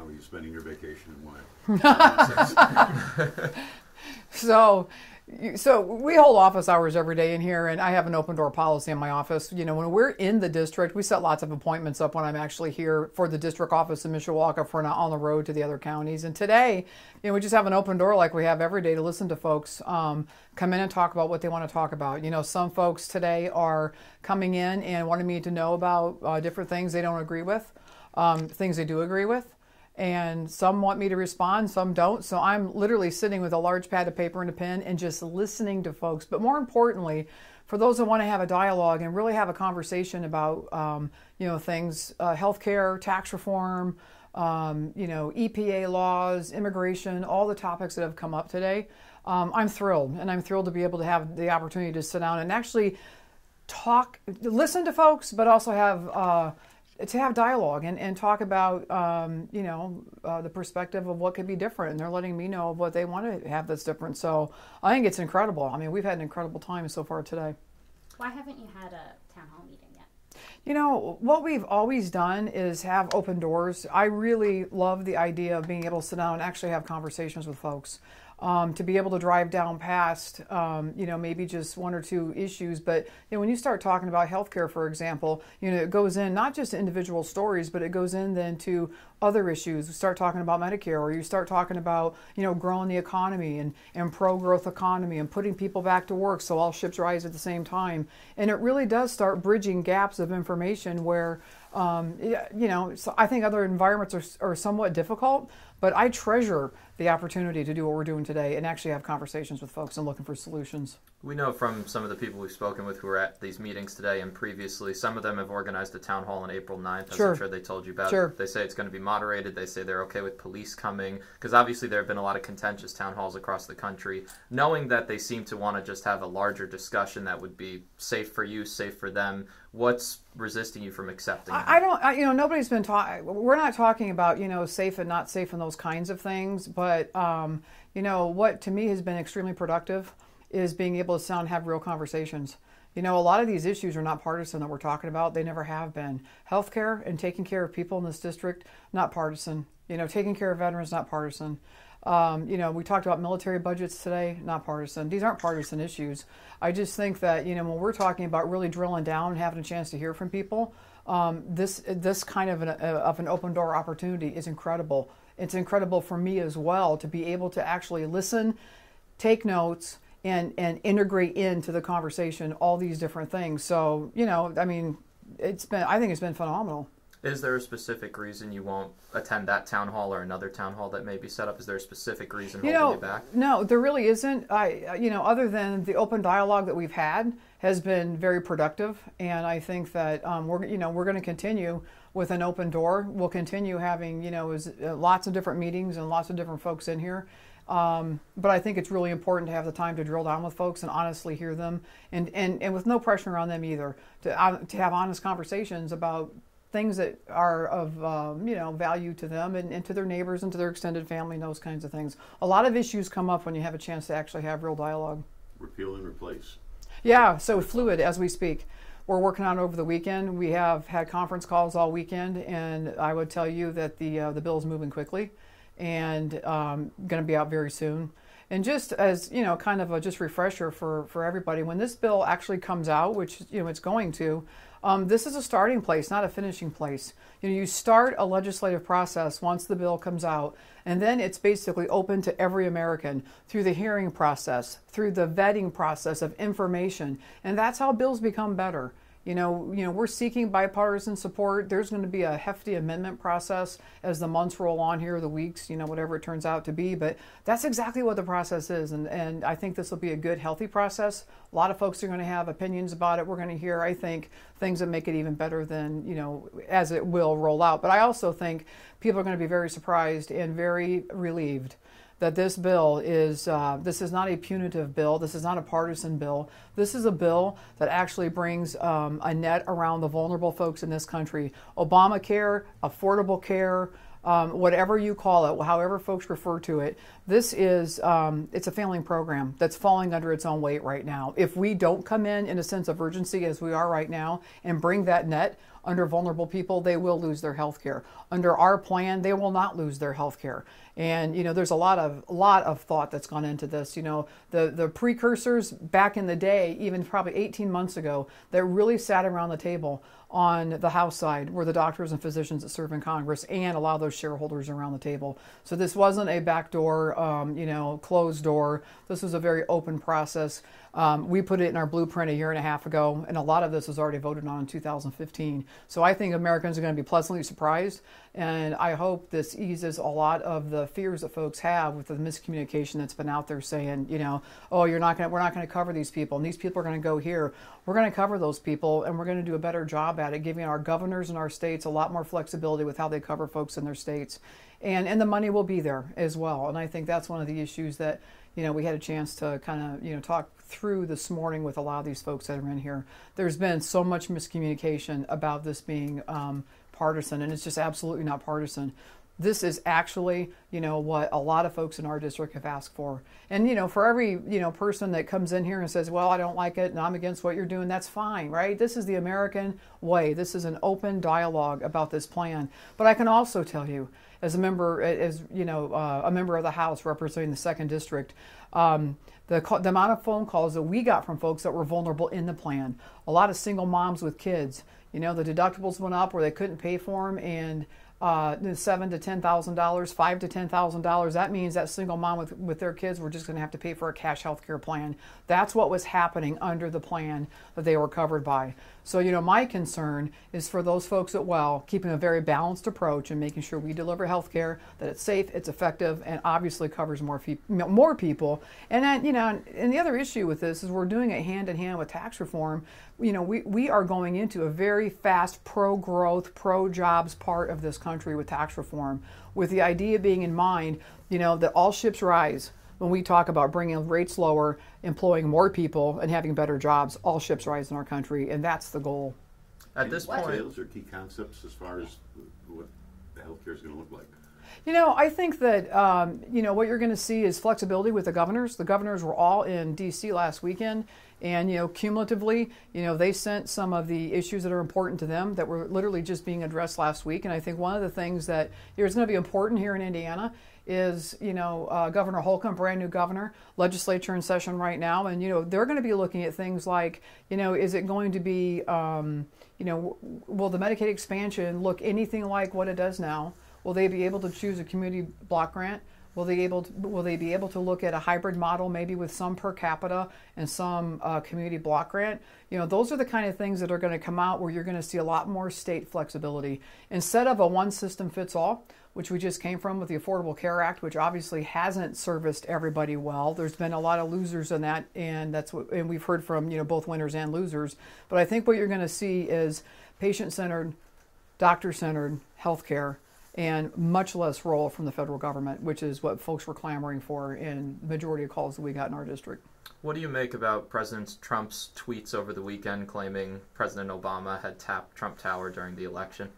How are you spending your vacation and why? so so we hold office hours every day in here and i have an open door policy in my office. You know when we're in the district we set lots of appointments up when i'm actually here for the district office in mishawaka for not on the road to the other counties. And today you know we just have an open door like we have every day to listen to folks um, come in and talk about what they want to talk about. You know some folks today are coming in and wanting me to know about uh, different things they don't agree with um, things they do agree with and some want me to respond, some don't. So I'm literally sitting with a large pad of paper and a pen and just listening to folks. But more importantly, for those that want to have a dialogue and really have a conversation about, um, you know, things, uh, healthcare, tax reform, um, you know, EPA laws, immigration, all the topics that have come up today. Um, I'm thrilled, and I'm thrilled to be able to have the opportunity to sit down and actually talk, listen to folks, but also have. Uh, to have dialogue and, and talk about um, you know uh, the perspective of what could be different. And they're letting me know of what they want to have that's different. So i think it's incredible. I mean we've had an incredible time so far today. Why haven't you had a town hall meeting yet? You know what we've always done is have open doors. I really love the idea of being able to sit down and actually have conversations with folks um, to be able to drive down past, um, you know, maybe just one or two issues. But you know, when you start talking about healthcare, for example, you know, it goes in not just individual stories, but it goes in then to other issues. We start talking about Medicare, or you start talking about, you know, growing the economy and, and pro-growth economy and putting people back to work so all ships rise at the same time. And it really does start bridging gaps of information where um, you know, so I think other environments are, are somewhat difficult, but I treasure the opportunity to do what we're doing today and actually have conversations with folks and looking for solutions. We know from some of the people we've spoken with who were at these meetings today and previously, some of them have organized a town hall on April 9th, as sure. I'm sure they told you about. Sure. They say it's going to be moderated. They say they're okay with police coming, because obviously there have been a lot of contentious town halls across the country. Knowing that they seem to want to just have a larger discussion that would be safe for you, safe for them, what's resisting you from accepting I, I don't, I, you know, nobody's been talking, we're not talking about, you know, safe and not safe and those kinds of things, but, um, you know, what to me has been extremely productive is being able to sound have real conversations. You know, a lot of these issues are not partisan that we're talking about. They never have been. Healthcare and taking care of people in this district, not partisan. You know, taking care of veterans, not partisan. Um, you know, we talked about military budgets today, not partisan. These aren't partisan issues. I just think that, you know, when we're talking about really drilling down and having a chance to hear from people, um, this this kind of an, of an open door opportunity is incredible. It's incredible for me as well to be able to actually listen, take notes, and and integrate into the conversation all these different things. So you know, I mean, it's been I think it's been phenomenal. Is there a specific reason you won't attend that town hall or another town hall that may be set up? Is there a specific reason you holding know, you back? No, there really isn't. I, you know, other than the open dialogue that we've had has been very productive, and I think that um, we're, you know, we're going to continue with an open door. We'll continue having, you know, is, uh, lots of different meetings and lots of different folks in here. Um, but I think it's really important to have the time to drill down with folks and honestly hear them, and, and, and with no pressure on them either, to, uh, to have honest conversations about things that are of um, you know value to them and, and, to their neighbors and to their extended family and those kinds of things. A lot of issues come up when you have a chance to actually have real dialogue. Repeal and replace. Yeah, so fluid as we speak. We're working on over the weekend. We have had conference calls all weekend, and I would tell you that the uh, the bill is moving quickly and um, going to be out very soon. And just as you know, kind of a just refresher for for everybody, when this bill actually comes out, which you know it's going to, um, this is a starting place, not a finishing place. You know, you start a legislative process once the bill comes out, and then it's basically open to every American through the hearing process, through the vetting process of information, and that's how bills become better. You know, you know, we're seeking bipartisan support. There's going to be a hefty amendment process as the months roll on here, the weeks, you know, whatever it turns out to be. But that's exactly what the process is, and and I think this will be a good, healthy process. A lot of folks are going to have opinions about it. We're going to hear, I think, things that make it even better than you know as it will roll out. But I also think people are going to be very surprised and very relieved that this bill is uh, this is not a punitive bill. This is not a partisan bill. This is a bill that actually brings um, a net around the vulnerable folks in this country. Obamacare, affordable care. Um, whatever you call it, however folks refer to it, this is um, it's a failing program that's falling under its own weight right now. If we don't come in in a sense of urgency as we are right now and bring that net Under vulnerable people, they will lose their health care. Under our plan, they will not lose their health care. And you know, there's a lot of lot of thought that's gone into this. You know, the the precursors back in the day, even probably 18 months ago, that really sat around the table on the House side were the doctors and physicians that serve in Congress and a lot of those shareholders around the table. So this wasn't a backdoor, um, you know, closed door. This was a very open process. Um, we put it in our blueprint a year and a half ago, and a lot of this was already voted on in 2015. So I think Americans are going to be pleasantly surprised, and I hope this eases a lot of the fears that folks have with the miscommunication that's been out there saying, you know, oh, you're not going, to, we're not going to cover these people, and these people are going to go here. We're going to cover those people, and we're going to do a better job at it, giving our governors and our states a lot more flexibility with how they cover folks in their states, and and the money will be there as well. And I think that's one of the issues that you know we had a chance to kind of you know talk through this morning with a lot of these folks that are in here. There's been so much miscommunication about this being um, partisan, and it's just absolutely not partisan. This is actually, you know, what a lot of folks in our district have asked for. And you know, for every you know person that comes in here and says, "Well, I don't like it, and I'm against what you're doing," that's fine, right? This is the American way. This is an open dialogue about this plan. But I can also tell you, as a member, as you know, uh, a member of the House representing the second district. Um, the, the amount of phone calls that we got from folks that were vulnerable in the plan, a lot of single moms with kids. You know, the deductibles went up where they couldn't pay for them, and uh, seven to ten thousand dollars, five to ten thousand dollars. That means that single mom with with their kids were just going to have to pay for a cash health care plan. That's what was happening under the plan that they were covered by. So you know, my concern is for those folks at Well keeping a very balanced approach and making sure we deliver health care that it's safe, it's effective, and obviously covers more more people. And then you know, and the other issue with this is we're doing it hand in hand with tax reform. You know, we we are going into a very fast pro growth, pro jobs part of this country with tax reform, with the idea being in mind, you know, that all ships rise. When we talk about bringing rates lower, employing more people, and having better jobs, all ships rise in our country, and that's the goal. At this point, details are key concepts as far as what the healthcare is going to look like. You know, I think that um, you know what you're going to see is flexibility with the governors. The governors were all in D.C. last weekend, and you know, cumulatively, you know, they sent some of the issues that are important to them that were literally just being addressed last week. And I think one of the things that is going to be important here in Indiana is you know uh, Governor Holcomb, brand new governor, legislature in session right now, and you know they're going to be looking at things like you know is it going to be um, you know will the Medicaid expansion look anything like what it does now? Will they be able to choose a community block grant? Will they able to, will they be able to look at a hybrid model, maybe with some per capita and some uh, community block grant? You know, those are the kind of things that are going to come out where you're going to see a lot more state flexibility instead of a one system fits all, which we just came from with the Affordable Care Act, which obviously hasn't serviced everybody well. There's been a lot of losers in that, and that's what, and we've heard from you know both winners and losers. But I think what you're going to see is patient centered, doctor centered healthcare and much less role from the federal government, which is what folks were clamoring for in the majority of calls that we got in our district. What do you make about President Trump's tweets over the weekend claiming President Obama had tapped Trump Tower during the election?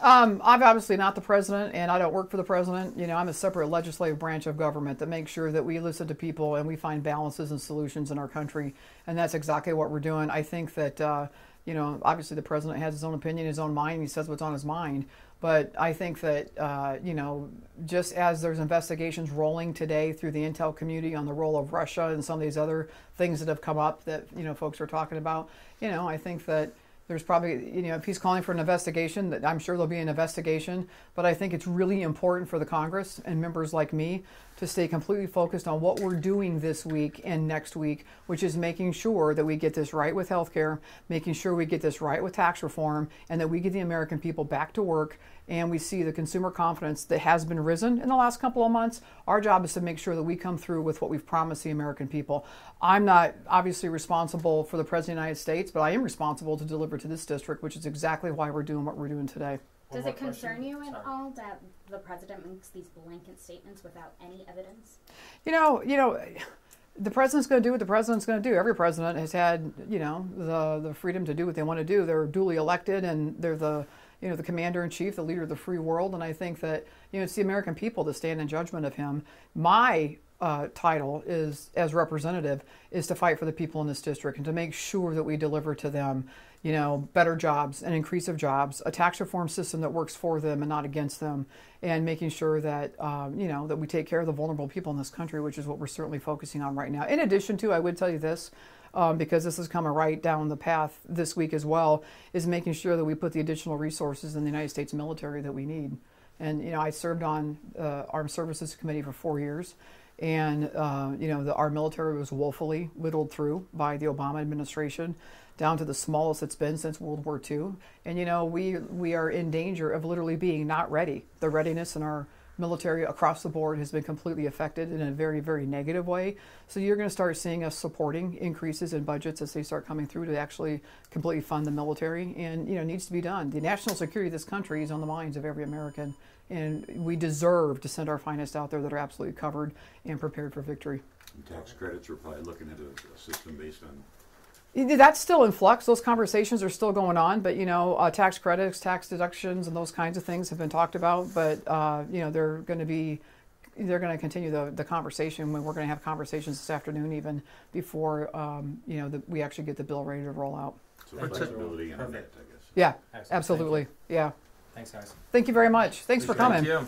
Um, I'm obviously not the president, and I don't work for the president. You know, I'm a separate legislative branch of government that makes sure that we listen to people and we find balances and solutions in our country, and that's exactly what we're doing. I think that, uh, you know, obviously the president has his own opinion, his own mind, he says what's on his mind. But I think that, uh, you know, just as there's investigations rolling today through the intel community on the role of Russia and some of these other things that have come up that, you know, folks are talking about, you know, I think that there's probably, you know, if he's calling for an investigation, that I'm sure there'll be an investigation. But I think it's really important for the Congress and members like me to stay completely focused on what we're doing this week and next week, which is making sure that we get this right with healthcare, making sure we get this right with tax reform, and that we get the American people back to work and we see the consumer confidence that has been risen in the last couple of months. Our job is to make sure that we come through with what we've promised the American people. I'm not obviously responsible for the President of the United States, but I am responsible to deliver to this district, which is exactly why we're doing what we're doing today. Does it concern you at all that the president makes these blanket statements without any evidence? You know, you know, the president's going to do what the president's going to do. Every president has had, you know, the the freedom to do what they want to do. They're duly elected, and they're the you know the commander in chief, the leader of the free world. And I think that you know it's the American people that stand in judgment of him. My uh, title is as representative is to fight for the people in this district and to make sure that we deliver to them you know, better jobs, an increase of jobs, a tax reform system that works for them and not against them, and making sure that um, you know that we take care of the vulnerable people in this country, which is what we're certainly focusing on right now. In addition to, I would tell you this. Um, because this is coming right down the path this week as well, is making sure that we put the additional resources in the United States military that we need. And you know, I served on uh, Armed Services Committee for four years, and uh, you know, the, our military was woefully whittled through by the Obama administration, down to the smallest it's been since World War II. And you know, we we are in danger of literally being not ready. The readiness in our military across the board has been completely affected in a very, very negative way. So you're going to start seeing us supporting increases in budgets as they start coming through to actually completely fund the military. And you know, needs to be done. The national security of this country is on the minds of every American, and we deserve to send our finest out there that are absolutely covered and prepared for victory. And Tax credits, we're probably looking at a, a system based on, That's still in flux. Those conversations are still going on, but you know, uh, tax credits, tax deductions, and those kinds of things have been talked about. But uh, you know, they're going to be, they're going to continue the, the conversation. When we're going to have conversations this afternoon, even before um, you know the, we actually get the bill ready to roll out. so Perfect. flexibility and that, I guess. Yeah, Excellent. Absolutely. Yeah. Thanks, guys. Thank you very much. Thanks for Thank coming. you.